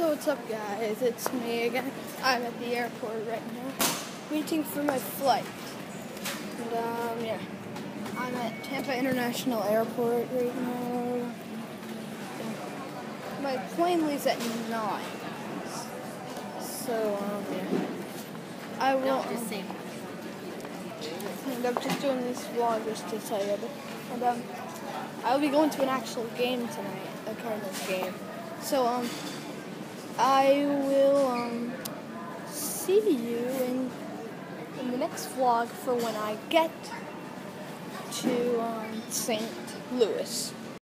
So what's up guys, it's me again. I'm at the airport right now, waiting for my flight. And um, yeah, I'm at Tampa International Airport right now. My plane leaves at 9. So um, yeah. I will, um, and I'm just doing this vlog just to tell you. And um, I'll be going to an actual game tonight, a Cardinals game. So um, I will um see you in in the next vlog for when I get to um, St. Louis.